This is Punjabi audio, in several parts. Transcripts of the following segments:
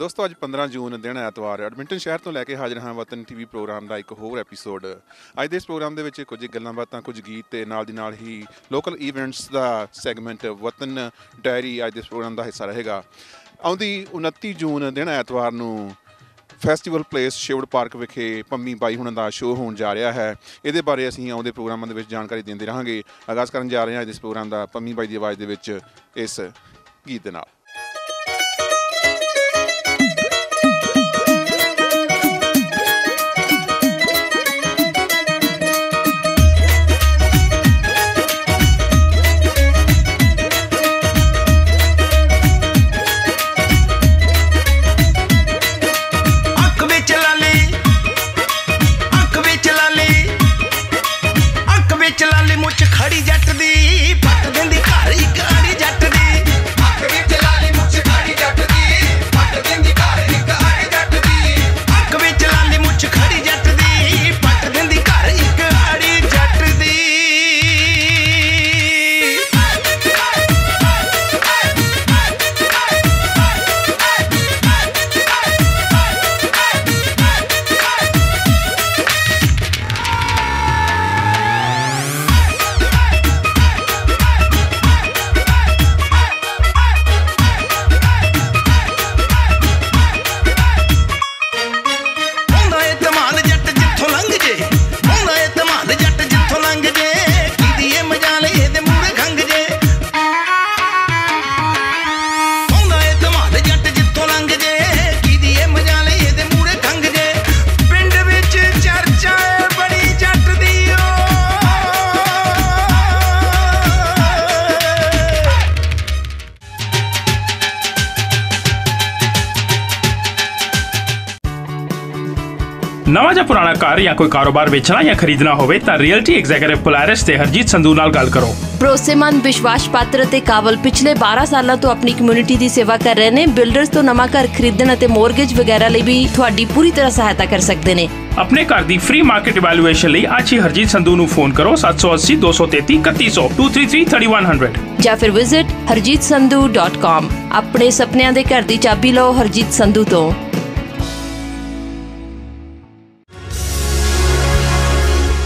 ਦੋਸਤੋ, ਅੱਜ 15 ਜੂਨ ਦਿਨ ਐਤਵਾਰ, ਐਡਮਿੰਟਨ ਸ਼ਹਿਰ ਤੋਂ ਲੈ ਕੇ ਹਾਜ਼ਰ ਹਾਂ ਵਤਨ ਟੀਵੀ ਪ੍ਰੋਗਰਾਮ ਦਾ ਇੱਕ ਹੋਰ ਐਪੀਸੋਡ। ਅੱਜ ਦੇ ਇਸ ਪ੍ਰੋਗਰਾਮ ਦੇ ਵਿੱਚ ਕੁਝ ਗੱਲਾਂ ਬਾਤਾਂ, ਕੁਝ ਗੀਤ ਤੇ ਨਾਲ ਦੀ ਨਾਲ ਹੀ ਲੋਕਲ ਇਵੈਂਟਸ ਦਾ ਸੈਗਮੈਂਟ ਵਤਨ ਡਾਇਰੀ ਅੱਜ ਦੇ ਇਸ ਪ੍ਰੋਗਰਾਮ ਦਾ ਹਿੱਸਾ ਰਹੇਗਾ। ਆਉਂਦੀ 29 ਜੂਨ ਦਿਨ ਐਤਵਾਰ ਨੂੰ ਫੈਸਟੀਵਲ ਪਲੇਸ ਸ਼ਿਵੜ ਪਾਰਕ ਵਿਖੇ ਪੰਮੀ ਬਾਈ ਹੁਣਾਂ ਦਾ ਸ਼ੋਅ ਹੋਣ ਜਾ ਰਿਹਾ ਹੈ। ਇਹਦੇ ਬਾਰੇ ਅਸੀਂ ਆਉਂਦੇ ਪ੍ਰੋਗਰਾਮਾਂ ਦੇ ਵਿੱਚ ਜਾਣਕਾਰੀ ਦਿੰਦੇ ਰਹਾਂਗੇ। ਆਗਾਜ਼ ਕਰਨ ਜਾ ਰਹੇ ਹਾਂ ਅੱਜ ਦੇ ਇਸ ਪ੍ਰੋਗਰਾਮ ਦਾ ਪੰਮੀ ਬਾਈ ਦੀ ਆਵਾਜ਼ ਦੇ ਵਿੱਚ ਇਸ ਗੀਤ ਦੇ ਨਾਲ। ਨਵਾਂ ਜਾਂ ਪੁਰਾਣਾ ਘਰ ਜਾਂ ਕੋਈ ਕਾਰੋਬਾਰ ਵੇਚਣਾ ਜਾਂ ਖਰੀਦਣਾ ਹੋਵੇ ਤਾਂ ਰੀਅਲਟੀ ਐਗਜ਼ੀਕਿਊਟਿਵ ਪੋਲਾਰਿਸ ਤੇ ਹਰਜੀਤ ਸੰਧੂ ਨਾਲ ਗੱਲ ਕਰੋ। ਭਰੋਸੇਮੰਦ ਵਿਸ਼ਵਾਸ ਪਾਤਰ ਅਤੇ ਕਾਬਲ ਪਿਛਲੇ 12 ਸਾਲਾਂ ਤੋਂ ਆਪਣੀ ਕਮਿਊਨਿਟੀ ਦੀ ਸੇਵਾ ਕਰ ਰਹੇ ਨੇ। ਬਿਲਡਰਸ ਤੋਂ ਨਵਾਂ ਘਰ ਖਰੀਦਣ ਅਤੇ ਮੋਰਗੇਜ ਵਗੈਰਾ ਲਈ ਵੀ ਤੁਹਾਡੀ ਪੂਰੀ ਤਰ੍ਹਾਂ ਸਹਾਇਤਾ ਕਰ ਸਕਦੇ ਨੇ। ਆਪਣੇ ਘਰ ਦੀ ਫ੍ਰੀ ਮਾਰਕੀਟ ਇਵੈਲੂਏਸ਼ਨ ਲਈ ਅੱਜ ਹੀ ਹਰਜੀਤ ਸੰਧੂ ਨੂੰ ਫੋਨ ਕਰੋ 780 233 3100 233 3100 ਜਾਂ ਫਿਰ ਵਿਜ਼ਿਟ harjeetsandhu.com ਆਪਣੇ ਸੁਪਨਿਆਂ ਦੇ ਘਰ ਦੀ ਚਾਬੀ ਲਓ ਹਰਜੀਤ ਸੰਧੂ ਤੋਂ।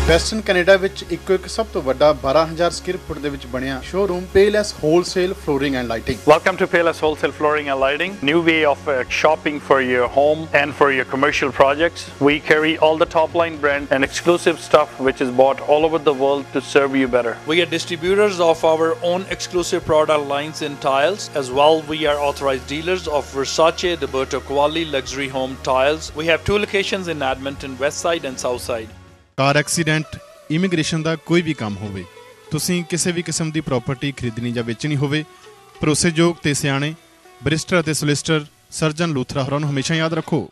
ਵੈਸਟਰਨ ਕੈਨੇਡਾ ਵਿੱਚ ਇੱਕੋ ਇੱਕ ਸਭ ਤੋਂ ਵੱਡਾ 12000 ਸਕੁਅਰ ਫੁੱਟ ਦੇ ਵਿੱਚ ਬਣਿਆ showroom Payless wholesale flooring and lighting Welcome to Payless Wholesale Flooring and Lighting. New way of uh, shopping for your home and for your commercial projects. We carry all the top line brand and exclusive stuff which is bought all over the world to serve you better. We are distributors of our own exclusive product lines in tiles. As well, we are authorized dealers of Versace, Roberto Cavalli luxury home tiles. We have two locations in Edmonton, West Side and South Side. Car accident, immigration ਦਾ ਕੋਈ ਵੀ ਕੰਮ ਹੋਵੇ, ਤੁਸੀਂ ਕਿਸੇ ਵੀ ਕਿਸਮ ਦੀ ਪ੍ਰਾਪਰਟੀ ਖਰੀਦਣੀ ਜਾਂ ਵੇਚਣੀ ਹੋਵੇ, ਭਰੋਸੇਯੋਗ ਤੇ ਸਿਆਣੇ, ਬਰਿਸਟਰ ਅਤੇ ਸੋਲਿਸਟਰ, ਸਰਜਨ ਲੂਥਰਾ ਹੋਰਾਂ ਨੂੰ ਹਮੇਸ਼ਾ ਯਾਦ ਰੱਖੋ।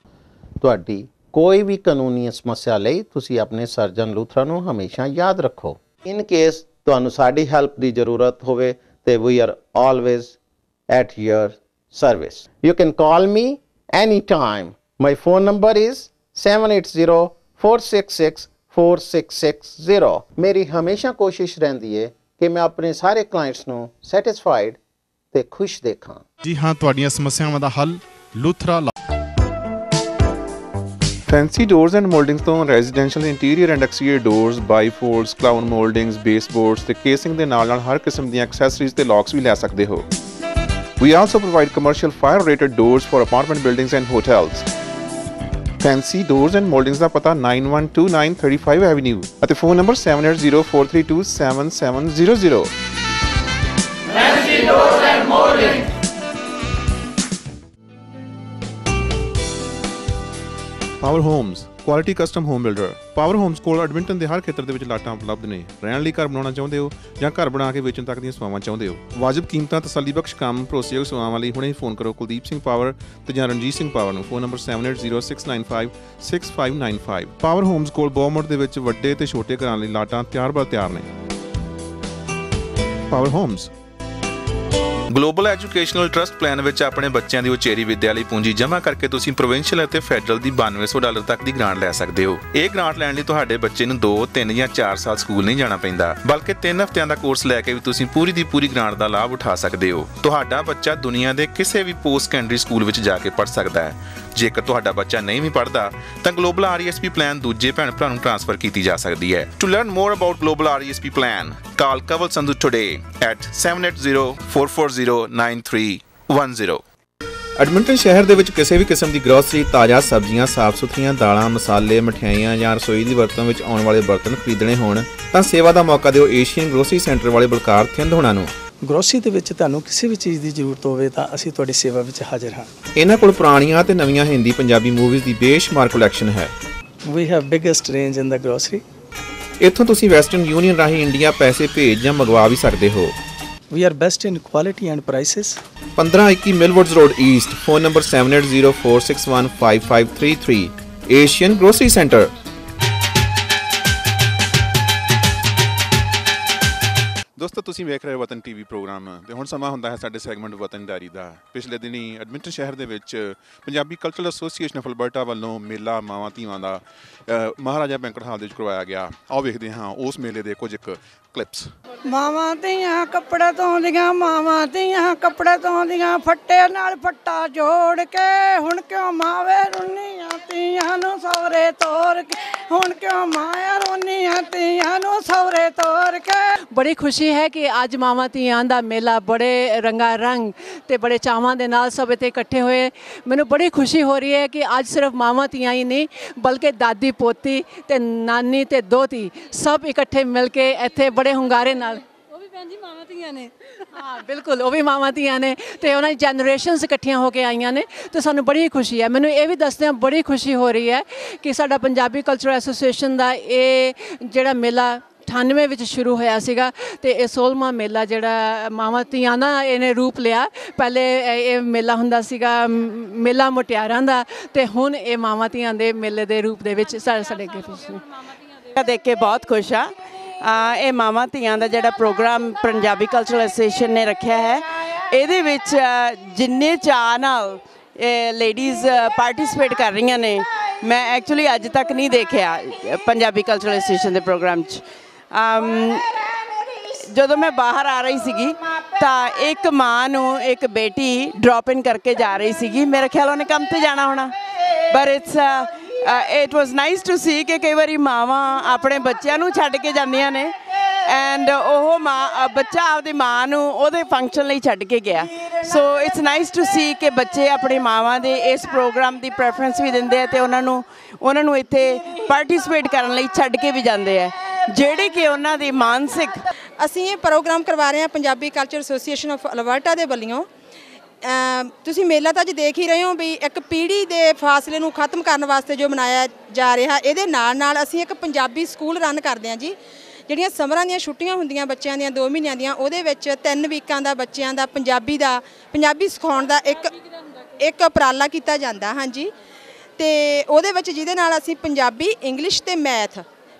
ਤੁਹਾਡੀ ਕੋਈ ਵੀ ਕਾਨੂੰਨੀ ਸਮੱਸਿਆ ਲਈ ਤੁਸੀਂ ਆਪਣੇ ਸਰਜਨ ਲੂਥਰਾ ਨੂੰ ਹਮੇਸ਼ਾ ਯਾਦ ਰੱਖੋ। ਇਨ ਕੇਸ ਤੁਹਾਨੂੰ ਸਾਡੀ ਹੈਲਪ ਦੀ ਜ਼ਰੂਰਤ ਹੋਵੇ ਤੇ we are always at your service you can call me any time my phone number is 7804664660 ਮੇਰੀ ਹਮੇਸ਼ਾ ਕੋਸ਼ਿਸ਼ ਰਹਿੰਦੀ ਹੈ ਕਿ ਮੈਂ ਆਪਣੇ ਸਾਰੇ ਕਲਾਇੰਟਸ ਨੂੰ ਸੈਟੀਸਫਾਈਡ ਤੇ ਖੁਸ਼ ਦੇਖਾਂ। ਜੀ ਹਾਂ ਤੁਹਾਡੀਆਂ ਸਮੱਸਿਆਵਾਂ ਦਾ ਹੱਲ ਲੂਥਰਾ ਲਾ- ਫੈਂਸੀ ਡੋਰਸ ਐਂਡ ਮੋਲਡਿੰਗਸ ਤੋਂ residential interior and exterior doors bifolds crown mouldings baseboards ਤੇ ਕੇਸਿੰਗ ਦੇ ਨਾਲ ਨਾਲ ਹਰ ਕਿਸਮ ਦੀਆਂ ਐਕਸੈਸਰੀਜ਼ ਤੇ ਲੌਕਸ ਵੀ ਲੈ ਸਕਦੇ ਹੋ। We also provide commercial fire rated doors for apartment buildings and hotels. Fancy doors and mouldings ਦਾ ਪਤਾ 912935 ਐਵਨਿਊ ਅਤੇ phone number 7804327700 fancy doors and moulding Power Homes quality custom home builder Power Homes ਕੋਲ ਐਡਮਿੰਟਨ ਦੇ ਹਰ ਖੇਤਰ ਦੇ ਵਿੱਚ ਲਾਟਾਂ ਉਪਲਬਧ ਨੇ। ਰਹਿਣ ਲਈ ਘਰ ਬਣਾਉਣਾ ਚਾਹੁੰਦੇ ਹੋ ਜਾਂ ਘਰ ਬਣਾ ਕੇ ਵੇਚਣ ਤੱਕ ਦੀਆਂ ਸੇਵਾਵਾਂ ਚਾਹੁੰਦੇ ਹੋ? ਵਾਜਬ ਕੀਮਤਾਂ ਤਸੱਲੀਬਖਸ਼ ਕੰਮ ਭਰੋਸੇਯੋਗ ਸੇਵਾਵਾਂ ਲਈ ਹੁਣੇ ਹੀ ਫੋਨ ਕਰੋ ਕੁਲਦੀਪ ਸਿੰਘ ਪਾਵਰ ਤੇ ਜਾਂ ਰਣਜੀਤ ਸਿੰਘ ਪਾਵਰ ਨੂੰ। ਫੋਨ ਨੰਬਰ 7806956595 ਪਾਵਰ ਹੋਮਸ ਕੋਲ ਬੋਮਰ ਦੇ ਵਿੱਚ ਵੱਡੇ ਤੇ ਛੋਟੇ ਘਰਾਂ ਲਈ ਲਾਟਾਂ ਤਿਆਰ ਬਰ ਤਿਆਰ ਨੇ। Power Homes global educational trust plan ਵਿੱਚ ਆਪਣੇ ਬੱਚਿਆਂ ਦੀ ਉਚੇਰੀ ਵਿੱਦਿਆ ਲਈ ਪੂੰਜੀ ਜਮ੍ਹਾਂ ਕਰਕੇ ਤੁਸੀਂ ਪ੍ਰੋਵਿੰਸ਼ੀਅਲ ਅਤੇ ਫੈਡਰਲ ਦੀ 9200 ਡਾਲਰ ਤੱਕ ਦੀ ਗ੍ਰਾਂਟ ਲੈ ਸਕਦੇ ਹੋ। ਇਹ ਗ੍ਰਾਂਟ ਲੈਣ ਲਈ ਤੁਹਾਡੇ ਬੱਚੇ ਨੂੰ 2, 3 ਜਾਂ 4 ਸਾਲ ਸਕੂਲ ਨਹੀਂ ਜਾਣਾ ਪੈਂਦਾ ਬਲਕਿ 3 ਹਫ਼ਤਿਆਂ ਦਾ ਕੋਰਸ ਲੈ ਕੇ ਵੀ ਤੁਸੀਂ ਪੂਰੀ ਦੀ ਪੂਰੀ ਗ੍ਰਾਂਟ ਦਾ ਲਾਭ ਉਠਾ ਸਕਦੇ ਹੋ। ਤੁਹਾਡਾ ਬੱਚਾ ਦੁਨੀਆ ਦੇ ਕਿਸੇ ਵੀ ਪੋਸਟ ਸੈਕੰਡਰੀ ਸਕੂਲ ਵਿੱਚ ਜਾ ਕੇ ਪੜ੍ਹ ਸਕਦਾ ਹੈ। ਜੇਕਰ ਤੁਹਾਡਾ ਬੱਚਾ ਨਹੀਂ ਵੀ ਪੜ੍ਹਦਾ, ਤਾਂ ਗਲੋਬਲ ਆਰਈਐਸਪੀ ਪਲਾਨ ਦੂਜੇ ਭੈਣ ਭਰਾ ਨੂੰ ਟ੍ਰਾਂਸਫਰ ਕੀਤੀ ਜਾ ਸਕਦੀ ਹੈ। To learn more about global RESP plan call Kawal Sandhu today at 7804409310 Edmonton ਸ਼ਹਿਰ ਦੇ ਵਿੱਚ ਕਿਸੇ ਵੀ ਕਿਸਮ ਦੀ ਗਰੋਸਰੀ ਤਾਜ਼ਾ ਸਬਜ਼ੀਆਂ ਸਾਫ਼ ਸੁਥਰੀਆਂ ਦਾਲਾਂ, ਮਸਾਲੇ, ਮਠਿਆਈਆਂ ਜਾਂ ਰਸੋਈ ਦੀ ਵਰਤੋਂ ਵਿੱਚ ਆਉਣ ਵਾਲੇ ਬਰਤਨ ਖਰੀਦਣੇ ਹੋਣ, ਤਾਂ ਸੇਵਾ ਦਾ ਮੌਕਾ ਦਿਓ ਏਸ਼ੀਅਨ ਗਰੋਸਰੀ ਸੈਂਟਰ ਵਾਲੇ ਬਲਕਾਰ ਥਿੰਦ ਹੋਣਾ ਨੂੰ। ਗਰੋਸਰੀ ਦੇ ਵਿੱਚ ਤੁਹਾਨੂੰ ਕਿਸੇ ਵੀ ਚੀਜ਼ ਦੀ ਜ਼ਰੂਰਤ ਹੋਵੇ ਤਾਂ ਅਸੀਂ ਤੁਹਾਡੀ ਸੇਵਾ ਵਿੱਚ ਹਾਜ਼ਰ ਹਾਂ। ਇਹਨਾਂ ਕੋਲ ਪੁਰਾਣੀਆਂ ਤੇ ਨਵੀਆਂ ਹਿੰਦੀ ਪੰਜਾਬੀ ਮੂਵੀਜ਼ ਦੀ ਬੇਸ਼ੁਮਾਰ ਕਲੈਕਸ਼ਨ ਹੈ। We have biggest range in the grocery ਇੱਥੋਂ ਤੁਸੀਂ ਵੈਸਟਰਨ ਯੂਨੀਅਨ ਰਾਹੀਂ ਇੰਡੀਆ ਪੈਸੇ ਭੇਜ ਜਾਂ ਮੰਗਵਾ ਵੀ ਸਕਦੇ ਹੋ। We are best in quality and prices 1521 Millwoods road east phone number 7804615533 Asian grocery centre ਦੋਸਤੋ ਤੁਸੀਂ ਵੇਖ ਰਹੇ ਹੋ ਵਤਨ ਟੀਵੀ ਪ੍ਰੋਗਰਾਮ। ਤੇ ਹੁਣ ਸਮਾਂ ਹੁੰਦਾ ਹੈ ਸਾਡੇ ਸੈਗਮੈਂਟ ਵਤਨ ਡਾਇਰੀ ਦਾ। ਪਿਛਲੇ ਦਿਨੀ ਐਡਮਿੰਟਨ ਸ਼ਹਿਰ ਦੇ ਵਿੱਚ Punjabi cultural association of Alberta ਵੱਲੋਂ ਮੇਲਾ ਮਾਵਾਂ ਧੀਵਾਂ ਦਾ ਅ, ਮਹਾਰਾਜਾ ਬੈਂਕਟ ਹਾਲ ਦੇ ਵਿੱਚ ਕਰਵਾਇਆ ਗਿਆ। ਆਓ ਵੇਖਦੇ ਹਾਂ ਉਸ ਮੇਲੇ ਦੇ ਕੁਝ ਇੱਕ ਕਲਿੱਪਸ ਮਾਵਾਂ ਧੀਆਂ ਕੱਪੜੇ ਧੋਂਦੀਆਂ ਮਾਵਾਂ ਧੀਆਂ ਕੱਪੜੇ ਧੋਂਦੀਆਂ ਫੱਟੇ ਨਾਲ ਫੱਟਾ ਜੋੜ ਕੇ ਹੁਣ ਕਿਉਂ ਮਾਵੇ ਰੁੰਨੀਆਂ ਧੀਆਂ ਨੂੰ ਸੌਰੇ ਤੋਰ ਕੇ? ਹੁਣ ਕਿਉਂ ਮਾਇਆ ਰੋਨੀਆਂ ਧੀਆਂ ਨੂੰ ਸੌਰੇ ਤੋਰ ਕੇ? ਬੜੀ ਖੁਸ਼ੀ ਹੈ ਕਿ ਅੱਜ ਮਾਵਾਂ ਧੀਆਂ ਦਾ ਮੇਲਾ ਬੜੇ ਰੰਗਾ ਰੰਗ ਤੇ ਬੜੇ ਚਾਵਾਂ ਦੇ ਨਾਲ ਸਭ ਇੱਥੇ ਇਕੱਠੇ ਹੋਏ। ਮੈਨੂੰ ਬੜੀ ਖੁਸ਼ੀ ਹੋ ਰਹੀ ਹੈ ਕਿ ਅੱਜ ਸਿਰਫ ਮਾਵਾਂ ਧੀਆਂ ਹੀ ਨਹੀਂ ਬਲਕਿ ਦਾਦੀ ਪੋਤੀ ਤੇ ਨਾਨੀ ਤੇ ਦੋਤੀ ਸਭ ਇਕੱਠੇ ਮਿਲ ਕੇ ਇੱਥੇ ਬੜੇ ਹੁੰਗਾਰੇ ਨਾਲ। ਉਹ ਵੀ ਭੈਣ ਜੀ ਮਾਵਾਂ ਧੀਆਂ ਨੇ। ਹਾਂ ਬਿਲਕੁਲ ਉਹ ਵੀ ਮਾਵਾਂ ਧੀਆਂ ਨੇ ਤੇ ਉਹਨਾਂ ਦੀ ਜਨਰੇਸ਼ਨਸ ਇਕੱਠੀਆਂ ਹੋ ਕੇ ਆਈਆਂ ਨੇ ਤੇ ਸਾਨੂੰ ਬੜੀ ਖੁਸ਼ੀ ਹੈ। ਮੈਨੂੰ ਇਹ ਵੀ ਦੱਸਦਿਆਂ ਬੜੀ ਖੁਸ਼ੀ ਹੋ ਰਹੀ ਹੈ ਕਿ ਸਾਡਾ ਪੰਜਾਬੀ ਕਲਚਰਲ ਐਸੋਸੀਏਸ਼ਨ ਦਾ ਇਹ ਜਿਹੜਾ ਮੇਲਾ 98 ਵਿੱਚ ਸ਼ੁਰੂ ਹੋਇਆ ਸੀਗਾ ਤੇ ਇਹ 16ਵਾਂ ਮੇਲਾ ਜਿਹੜਾ ਮਾਵਾਂ ਧੀਆਂ ਦਾ ਇਹਨੇ ਰੂਪ ਲਿਆ। ਪਹਿਲੇ ਇਹ ਮੇਲਾ ਹੁੰਦਾ ਸੀਗਾ ਮੇਲਾ ਮੁਟਿਆਰਾਂ ਦਾ ਤੇ ਹੁਣ ਇਹ ਮਾਵਾਂ ਧੀਆਂ ਦੇ ਮੇਲੇ ਦੇ ਰੂਪ ਦੇ ਵਿੱਚ ਸਾਡੇ ਸਾਡੇ ਅੱਗੇ ਪਿੱਛੇ। ਦੇਖ ਕੇ ਬਹੁਤ ਖੁਸ਼ ਆ, ਇਹ ਮਾਵਾਂ ਧੀਆਂ ਦਾ ਜਿਹੜਾ ਪ੍ਰੋਗਰਾਮ ਪੰਜਾਬੀ ਕਲਚਰਲ ਐਸੋਸੀਏਸ਼ਨ ਨੇ ਰੱਖਿਆ ਹੈ। ਇਹਦੇ ਵਿੱਚ ਜਿੰਨੇ ਚਾਅ ਨਾਲ ਲੇਡੀਜ਼ ਪਾਰਟਿਸਿਪੇਟ ਕਰ ਰਹੀਆਂ ਨੇ, ਮੈਂ ਐਕਚੁਅਲੀ ਅੱਜ ਤੱਕ ਨਹੀਂ ਦੇਖਿਆ ਪੰਜਾਬੀ ਕਲਚਰਲ ਐਸੋਸੀਏਸ਼ਨ ਦੇ ਪ੍ਰੋਗਰਾਮ 'ਚ। ਜਦੋਂ ਮੈਂ ਬਾਹਰ ਆ ਰਹੀ ਸੀਗੀ, ਤਾਂ ਇੱਕ ਮਾਂ ਨੂੰ ਇੱਕ ਬੇਟੀ ਡ੍ਰੌਪ ਇਨ ਕਰਕੇ ਜਾ ਰਹੀ ਸੀਗੀ। ਮੇਰੇ ਖਿਆਲ ਉਹਨੇ ਕੰਮ ਤੇ ਜਾਣਾ ਹੋਣਾ। ਪਰ it's it was nice to see ਕਿ ਕਈ ਵਾਰੀ ਮਾਵਾਂ ਆਪਣੇ ਬੱਚਿਆਂ ਨੂੰ ਛੱਡ ਕੇ ਜਾਂਦੀਆਂ ਨੇ। ਐਂਡ ਉਹ ਮਾਂ ਬੱਚਾ ਆਪਦੀ ਮਾਂ ਨੂੰ ਉਹਦੇ ਫੰਕਸ਼ਨ ਲਈ ਛੱਡ ਕੇ ਗਿਆ। So it's nice to see ਕਿ ਬੱਚੇ ਆਪਣੇ ਮਾਵਾਂ ਦੇ ਇਸ ਪ੍ਰੋਗਰਾਮ ਦੀ ਪ੍ਰੈਫਰੈਂਸ ਵੀ ਦਿੰਦੇ ਆ ਤੇ ਉਹਨਾਂ ਨੂੰ ਉਹਨਾਂ ਨੂੰ ਇੱਥੇ ਪਾਰਟਿਸਿਪੇਟ ਕਰਨ ਲਈ ਛੱਡ ਕੇ ਵੀ ਜਾਂਦੇ ਆ। ਜਿਹੜੇ ਕਿ ਉਹਨਾਂ ਦੀ ਮਾਨਸਿਕ ਅਸੀਂ ਇਹ ਪ੍ਰੋਗਰਾਮ ਕਰਵਾ ਰਹੇ ਹਾਂ Punjabi culture association of Alberta ਦੇ ਵੱਲੋਂ। ਤੁਸੀਂ ਮੇਲਾ ਤਾਂ ਅੱਜ ਦੇਖ ਹੀ ਰਹੇ ਹੋ ਵੀ ਇੱਕ ਪੀੜ੍ਹੀ ਦੇ ਫਾਸਲੇ ਨੂੰ ਖਤਮ ਕਰਨ ਵਾਸਤੇ ਜੋ ਮਨਾਇਆ ਜਾ ਰਿਹਾ, ਇਹਦੇ ਨਾਲ ਨਾਲ ਅਸੀਂ ਇੱਕ ਪੰਜਾਬੀ ਸਕੂਲ ਰਨ ਕਰਦੇ ਹਾਂ ਜੀ, ਜਿਹੜੀਆਂ ਸਮਰਾਂ ਦੀਆਂ ਛੁੱਟੀਆਂ ਹੁੰਦੀਆਂ ਬੱਚਿਆਂ ਦੀਆਂ 2 ਮਹੀਨਿਆਂ ਦੀਆਂ, ਉਹਦੇ ਵਿੱਚ 3 ਵੀਕਾਂ ਦਾ ਬੱਚਿਆਂ ਦਾ, ਪੰਜਾਬੀ ਦਾ, ਪੰਜਾਬੀ ਸਿਖਾਉਣ ਦਾ ਇੱਕ ਇੱਕ ਉਪਰਾਲਾ ਕੀਤਾ ਜਾਂਦਾ, ਹਾਂਜੀ। ਤੇ ਉਹਦੇ ਵਿੱਚ ਜਿਹਦੇ ਨਾਲ ਅਸੀਂ ਪੰਜਾਬੀ, ਇੰਗਲਿਸ਼ ਤੇ ਮੈਥ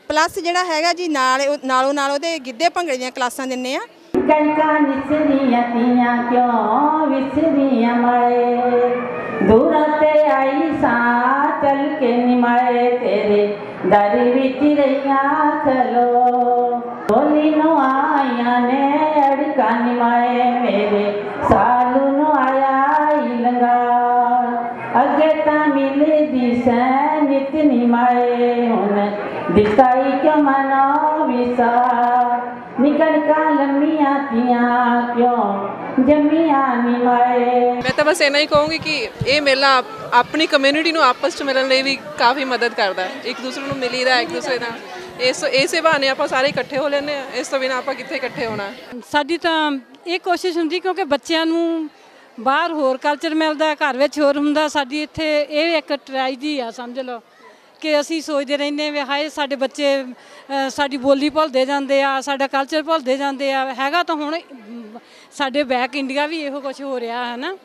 ਪਲੱਸ ਜਿਹੜਾ ਹੈਗਾ ਜੀ, ਨਾਲ ਉਹ- ਨਾਲੋਂ ਨਾਲ ਉਹਦੇ ਗਿੱਧੇ ਭੰਗੜੇ ਦੀਆਂ ਕਲਾਸਾਂ ਦਿੰਨੇ ਆ ਕਣਕਾਂ ਨਿਸਰੀਆਂ ਤੀਆਂ ਕਿਉਂ ਵਿਸਰੀਆਂ ਮਾਏ? ਦੂਰਾਂ ਤੇ ਆਈ ਸਾਂ ਚੱਲ ਕੇ ਨਿਮਾਏ ਤੇਰੇ। ਦਰ ਵਿੱਚ ਰਹੀਆਂ ਖਲੋ। ਹੋਲੀ ਨੂੰ ਆਈਆਂ ਨੇ ਅੜਕਾ ਨਿਮਾਏ ਮੇਰੇ। ਸਾਲੂ ਨੂੰ ਆਇਆ ਈ ਲੰਗਾ ਅੱਗੇ ਤਾਂ ਮਿਲਦੀ ਸੈ ਨਿਤ ਨਿਮਾਏ ਹੁਣ। ਦਿਖਾਈ ਕਿਉਂ ਮਨੋ ਵਿਸਾ ਨਿਕਲ ਕਾ ਲੰਮੀਆਂ ਤੀਆਂ ਕਿਉਂ? ਜੰਮੀਆਂ ਨਿਮਾਏ ਮੈਂ ਤਾਂ ਬਸ ਇੰਨਾ ਹੀ ਕਹੂੰਗੀ ਕਿ ਇਹ ਮੇਲਾ ਆਪ- ਆਪਣੀ ਕਮਿਊਨਿਟੀ ਨੂੰ ਆਪਸ ਚ ਮਿਲਣ ਲਈ ਵੀ ਕਾਫੀ ਮਦਦ ਕਰਦਾ ਹੈ। ਇੱਕ ਦੂਸਰੇ ਨੂੰ ਮਿਲੀਦਾ ਇੱਕ ਦੂਸਰੇ ਨਾਲ। ਇਸ ਇਸੇ ਬਹਾਨੇ ਆਪਾਂ ਸਾਰੇ ਇਕੱਠੇ ਹੋ ਲੈਂਦੇ ਆ ਇਸ ਤੋਂ ਬਿਨਾਂ ਆਪਾਂ ਕਿੱਥੇ ਇਕੱਠੇ ਹੋਣਾ? ਹੈ ਸਾਡੀ ਤਾਂ ਇਹ ਕੋਸ਼ਿਸ਼ ਹੁੰਦੀ ਕਿਉਂਕਿ ਬੱਚਿਆਂ ਨੂੰ ਬਾਹਰ ਹੋਰ ਕਲਚਰ ਮਿਲਦਾ ਘਰ ਵਿੱਚ ਹੋਰ ਹੁੰਦਾ। ਸਾਡੀ ਇੱਥੇ ਇਹ ਇੱਕ ਟ੍ਰੈਜਡੀ ਆ ਸਮਝ ਲਓ। ਕਿ ਅਸੀਂ ਸੋਚਦੇ ਰਹਿੰਦੇ ਵੀ ਹਾਏ ਸਾਡੇ ਬੱਚੇ ਸਾਡੀ ਬੋਲੀ ਭੁੱਲਦੇ ਜਾਂਦੇ ਆ, ਸਾਡਾ ਕਲਚਰ ਭੁੱਲਦੇ ਜਾਂਦੇ ਆ। ਹੈਗਾ ਤਾਂ ਹੁਣ, ਸਾਡੇ ਬੈਕ ਇੰਡੀਆ ਵੀ ਇਹੋ ਕੁਝ ਹੋ ਰਿਹਾ ਹੈ ਨਾ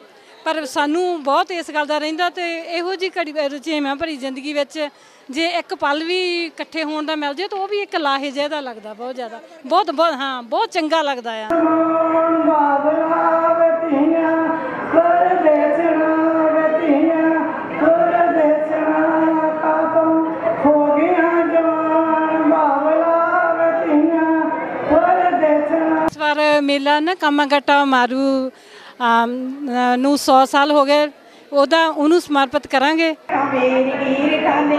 ਪਰ ਸਾਨੂੰ ਬਹੁਤ ਇਸ ਗੱਲ ਦਾ ਰਹਿੰਦਾ ਤੇ ਇਹੋ ਜੀ ਘੜੀ ਰੁਝੇਵਾਂ ਭਰੀ ਜ਼ਿੰਦਗੀ ਵਿੱਚ ਜੇ ਇੱਕ ਪਲ ਵੀ ਇਕੱਠੇ ਹੋਣ ਦਾ ਮਿਲ ਜੇ ਤਾਂ ਉਹ ਵੀ ਇੱਕ ਲਾਹੇ ਜਿਹਾ ਦਾ ਲੱਗਦਾ ਬਹੁਤ ਜ਼ਿਆਦਾ। ਬਹੁਤ ਬਹੁਤ, ਹਾਂ, ਬਹੁਤ ਚੰਗਾ ਲੱਗਦਾ ਆ। ਮੇਲਾ ਨਾ ਕਾਮਾਗਾਟਾ ਮਾਰੂ ਨੂੰ 100 ਸਾਲ ਹੋ ਗਏ ਉਹਦਾ ਉਹਨੂੰ ਸਮਰਪਿਤ ਕਰਾਂਗੇ। ਮੇਰੀ ਗੀਰ ਖਾਨੇ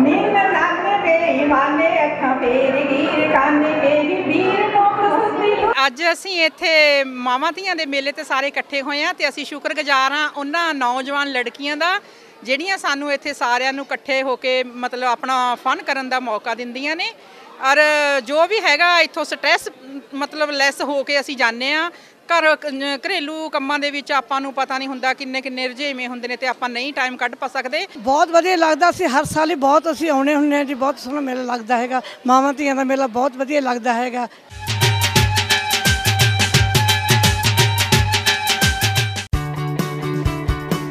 ਨੀਂਦ ਨਾਨੇ ਬੇਈਮਾਨੇ ਅੱਖਾਂ ਫੇਰ ਗੀਰ ਖਾਨੇ ਮੇਰੀ ਵੀਰ ਨੂੰ ਖੁਸ਼ੀ ਅੱਜ ਅਸੀਂ ਇੱਥੇ ਮਾਵਾਂ ਧੀਆਂ ਦੇ ਮੇਲੇ ਤੇ ਸਾਰੇ ਇਕੱਠੇ ਹੋਏ ਆ ਤੇ ਅਸੀਂ ਸ਼ੁਕਰਗੁਜ਼ਾਰ ਹਾਂ ਉਹਨਾਂ ਨੌਜਵਾਨ ਲੜਕੀਆਂ ਦਾ ਜਿਹੜੀਆਂ ਸਾਨੂੰ ਇੱਥੇ ਸਾਰਿਆਂ ਨੂੰ ਇਕੱਠੇ ਹੋ ਕੇ ਮਤਲਬ ਆਪਣਾ ਫਨ ਕਰਨ ਦਾ ਮੌਕਾ ਦਿੰਦੀਆਂ ਨੇ। ਔਰ ਜੋ ਵੀ ਹੈਗਾ ਇੱਥੋਂ ਸਟ੍ਰੈਸ ਮਤਲਬ ਲੈਸ ਹੋ ਕੇ ਅਸੀਂ ਜਾਂਦੇ ਆ ਘਰ, ਘਰੇਲੂ ਕੰਮਾਂ ਦੇ ਵਿੱਚ ਆਪਾਂ ਨੂੰ ਪਤਾ ਨਹੀਂ ਹੁੰਦਾ ਕਿੰਨੇ ਕਿੰਨੇ ਰੁਝੇਵੇਂ ਹੁੰਦੇ ਨੇ ਤੇ ਆਪਾਂ ਨਹੀਂ ਟਾਈਮ ਕੱਢ ਪਾ ਸਕਦੇ। ਬਹੁਤ ਵਧੀਆ ਲੱਗਦਾ ਸੀ, ਹਰ ਸਾਲ ਹੀ ਬਹੁਤ ਅਸੀਂ ਆਉਣੇ ਹੁੰਨੇ ਆ ਜੀ, ਬਹੁਤ ਸੋਹਣਾ ਮੇਲਾ ਲੱਗਦਾ ਹੈਗਾ। ਮਾਵਾਂ ਧੀਆਂ ਦਾ ਮੇਲਾ ਬਹੁਤ ਵਧੀਆ ਲੱਗਦਾ ਹੈਗਾ।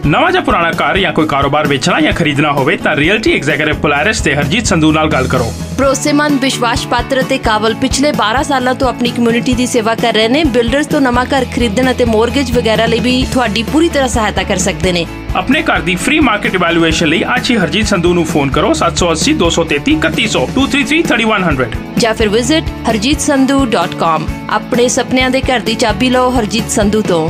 ਨਵਾਂ ਜਾਂ ਪੁਰਾਣਾ ਘਰ ਜਾਂ ਕੋਈ ਕਾਰੋਬਾਰ ਵੇਚਣਾ ਜਾਂ ਖਰੀਦਣਾ ਹੋਵੇ ਤਾਂ ਰੀਅਲਟੀ ਐਗਜ਼ੀਕਿਊਟਿਵ ਪੋਲਾਰਿਸ ਤੇ ਹਰਜੀਤ ਸੰਧੂ ਨਾਲ ਗੱਲ ਕਰੋ। ਭਰੋਸੇਮੰਦ ਵਿਸ਼ਵਾਸ ਪਾਤਰ ਅਤੇ ਕਾਬਲ ਪਿਛਲੇ 12 ਸਾਲਾਂ ਤੋਂ ਆਪਣੀ ਕਮਿਊਨਿਟੀ ਦੀ ਸੇਵਾ ਕਰ ਰਹੇ ਨੇ। ਬਿਲਡਰਸ ਤੋਂ ਨਵਾਂ ਘਰ ਖਰੀਦਣ ਅਤੇ ਮੋਰਗੇਜ ਵਗੈਰਾ ਲਈ ਵੀ ਤੁਹਾਡੀ ਪੂਰੀ ਤਰ੍ਹਾਂ ਸਹਾਇਤਾ ਕਰ ਸਕਦੇ ਨੇ। ਆਪਣੇ ਘਰ ਦੀ ਫ੍ਰੀ ਮਾਰਕੀਟ ਇਵੈਲੂਏਸ਼ਨ ਲਈ ਅੱਜ ਹੀ ਹਰਜੀਤ ਸੰਧੂ ਨੂੰ ਫੋਨ ਕਰੋ 780 233 3100 233 3100 ਜਾਂ ਫਿਰ ਵਿਜ਼ਿਟ harjeetsandhu.com ਆਪਣੇ ਸੁਪਨਿਆਂ ਦੇ ਘਰ ਦੀ ਚਾਬੀ ਲਓ ਹਰਜੀਤ ਸੰਧੂ ਤੋਂ।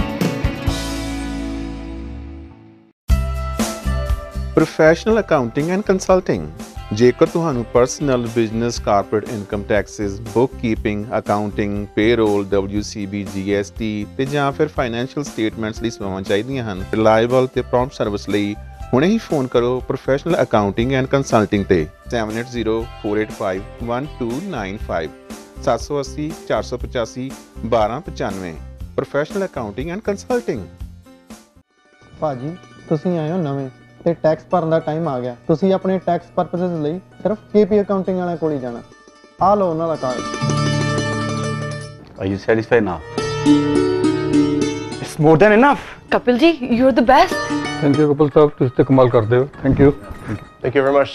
ਪ੍ਰੋਫੈਸ਼ਨਲ ਅਕਾਊਂਟਿੰਗ ਐਂਡ ਕੰਸਲਟਿੰਗ ਜੇਕਰ ਤੁਹਾਨੂੰ personal business corporate income taxes bookkeeping accounting payroll WCB GST ਤੇ ਜਾਂ ਫਿਰ ਫਾਈਨੈਂਸ਼ੀਅਲ ਸਟੇਟਮੈਂਟਸ ਲਈ ਸੇਵਾਵਾਂ ਚਾਹੀਦੀਆਂ ਹਨ ਰਿਲਾਇਬਲ ਤੇ ਪ੍ਰੌਮਪਟ ਸਰਵਿਸ ਲਈ ਹੁਣੇ ਹੀ ਫੋਨ ਕਰੋ ਪ੍ਰੋਫੈਸ਼ਨਲ ਅਕਾਊਂਟਿੰਗ ਐਂਡ ਕੰਸਲਟਿੰਗ ਤੇ 7804851295 780 485 1295 ਪ੍ਰੋਫੈਸ਼ਨਲ ਅਕਾਊਂਟਿੰਗ ਐਂਡ ਕੰਸਲਟਿੰਗ ਭਾਜੀ ਤੁਸੀਂ ਆਏ ਹੋ ਨਵੇਂ। ਤੇ ਟੈਕਸ ਭਰਨ ਦਾ ਟਾਈਮ ਆ ਗਿਆ ਤੁਸੀਂ ਆਪਣੇ ਟੈਕਸ ਪਰਪਸਸ ਲਈ ਸਿਰਫ ਕੇਪੀ ਅਕਾਊਂਟਿੰਗ ਵਾਲਿਆਂ ਕੋਲ ਹੀ ਜਾਣਾ ਆ ਲਓ ਉਹਨਾਂ ਦਾ card Are you satisfied now? It's more than enough. Kapil ji you are the best thank you Kapil ਸਾਹਿਬ ਤੁਸੀਂ ਤੇ ਕਮਾਲ ਕਰਦੇ ਹੋ thank you Thank you very much.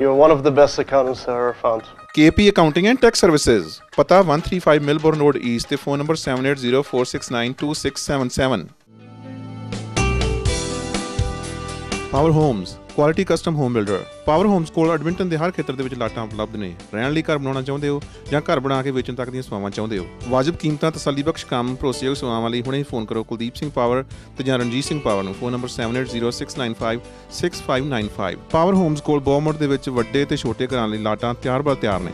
You're one of the best accountants I ever found. KP Accounting and Tax Services ਪਤਾ 135 ਮਿਲਬੌਰਨ ਰੋਡ ਈਸਟ ਤੇ phone number 7804692677 Power Homes quality custom home builder. Power Homes ਕੋਲ ਐਡਮਿੰਟਨ ਦੇ ਹਰ ਖੇਤਰ ਦੇ ਵਿੱਚ ਲਾਟਾਂ ਉਪਲਬਧ ਨੇ। ਰਹਿਣ ਲਈ ਘਰ ਬਣਾਉਣਾ ਚਾਹੁੰਦੇ ਹੋ ਜਾਂ ਘਰ ਬਣਾ ਕੇ ਵੇਚਣ ਤੱਕ ਦੀਆਂ ਸੇਵਾਵਾਂ ਚਾਹੁੰਦੇ ਹੋ? ਵਾਜਬ ਕੀਮਤਾਂ ਤਸੱਲੀਬਖਸ਼ ਕੰਮ ਭਰੋਸੇਯੋਗ ਸੇਵਾਵਾਂ ਲਈ ਹੁਣੇ ਫੋਨ ਕਰੋ ਕੁਲਦੀਪ ਸਿੰਘ ਪਾਵਰ ਤੇ ਜਾਂ ਰਣਜੀਤ ਸਿੰਘ ਪਾਵਰ ਨੂੰ। ਫੋਨ ਨੰਬਰ 7806956595 ਪਾਵਰ ਹੋਮਸ ਕੋਲ ਬੋਮਰ ਦੇ ਵਿੱਚ ਵੱਡੇ ਤੇ ਛੋਟੇ ਘਰਾਂ ਲਈ ਲਾਟਾਂ ਤਿਆਰ ਬਰ ਤਿਆਰ ਨੇ।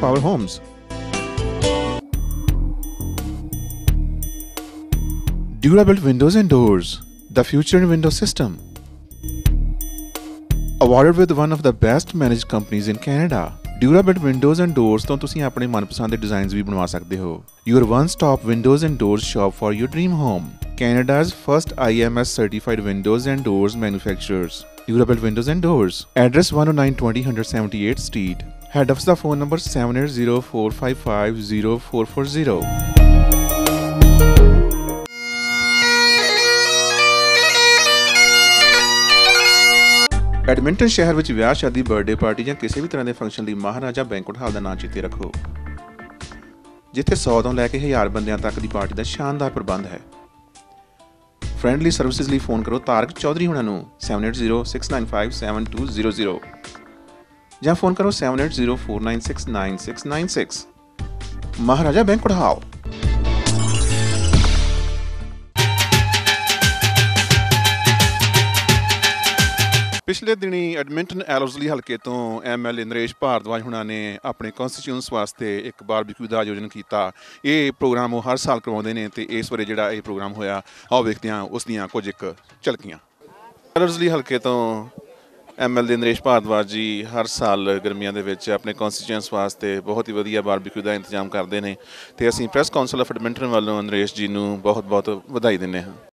Power Homes. Durable windows and doors, the future in window system. Awarded with one of the best managed companies in Canada. Durable windows and doors ਤੋਂ ਤੁਸੀਂ ਆਪਣੇ ਮਨਪਸੰਦ ਦੇ ਡਿਜ਼ਾਈਨਸ ਵੀ ਬਣਵਾ ਸਕਦੇ ਹੋ। Your one stop windows and doors shop for your dream home. Canada's first IMS certified windows and doors manufacturers. Durable windows and doors. Address 10920 178 Street. Head office the phone number 7804550440. Edmonton ਸ਼ਹਿਰ ਵਿੱਚ ਵਿਆਹ, ਸ਼ਾਦੀ, ਬਰਥਡੇ ਪਾਰਟੀ ਜਾਂ ਕਿਸੇ ਵੀ ਤਰ੍ਹਾਂ ਦੇ ਫੰਕਸ਼ਨ ਲਈ ਮਹਾਰਾਜਾ ਬੈਂਕੁਏਟ ਹਾਲ ਦਾ ਨਾਂ ਚੇਤੇ ਰੱਖੋ। ਜਿੱਥੇ 100 ਤੋਂ ਲੈ ਕੇ 1000 ਬੰਦਿਆਂ ਤੱਕ ਦੀ ਪਾਰਟੀ ਦਾ ਸ਼ਾਨਦਾਰ ਪ੍ਰਬੰਧ ਹੈ। ਫ੍ਰੈਂਡਲੀ ਸਰਵਿਸਿਜ਼ ਲਈ ਫੋਨ ਕਰੋ ਤਾਰਕ ਚੌਧਰੀ ਹੁਣਾਂ ਨੂੰ 7806957200 ਜਾਂ ਫੋਨ ਕਰੋ 7804969696 ਮਹਾਰਾਜਾ ਬੈਂਕੁਏਟ ਹਾਲ। ਪਿਛਲੇ ਦਿਨੀ ਐਡਮਿੰਟਨ ਐਲੋਜ਼ਲੀ ਹਲਕੇ ਤੋਂ ਐਮਐਲਏ ਨਰੇਸ਼ ਭਾਰਦਵਾਜ ਹੁਣਾਂ ਨੇ ਆਪਣੇ ਕਨਸਟੀਟਿਊਂਸ ਵਾਸਤੇ ਇੱਕ ਬਾਰਬੀਕਿਊ ਦਾ ਆਯੋਜਨ ਕੀਤਾ। ਇਹ ਪ੍ਰੋਗਰਾਮ ਉਹ ਹਰ ਸਾਲ ਕਰਵਾਉਂਦੇ ਨੇ ਤੇ ਇਸ ਵਾਰੇ ਜਿਹੜਾ ਇਹ ਪ੍ਰੋਗਰਾਮ ਹੋਇਆ, ਆਓ ਵੇਖਦੇ ਹਾਂ ਉਸ ਦੀਆਂ ਕੁਝ ਇੱਕ ਝਲਕੀਆਂ। ਐਲੋਜ਼ਲੀ ਹਲਕੇ ਤੋਂ ਐਮਐਲਏ ਨਰੇਸ਼ ਭਾਰਦਵਾਜ ਜੀ ਹਰ ਸਾਲ ਗਰਮੀਆਂ ਦੇ ਵਿੱਚ ਆਪਣੇ ਕਨਸਟੀਟਿਊਂਸ ਵਾਸਤੇ ਬਹੁਤ ਹੀ ਵਧੀਆ ਬਾਰਬੀਕਿਊ ਦਾ ਇੰਤਜ਼ਾਮ ਕਰਦੇ ਨੇ ਤੇ ਅਸੀਂ ਪ੍ਰੈਸ ਕਾਉਂਸਲ ਆਫ ਐਡਮਿੰਟਨ ਵੱਲੋਂ ਨਰੇਸ਼ ਜੀ ਨੂੰ ਬਹੁਤ ਬਹੁਤ ਵਧਾਈ ਦਿੰਦੇ ਹਾਂ।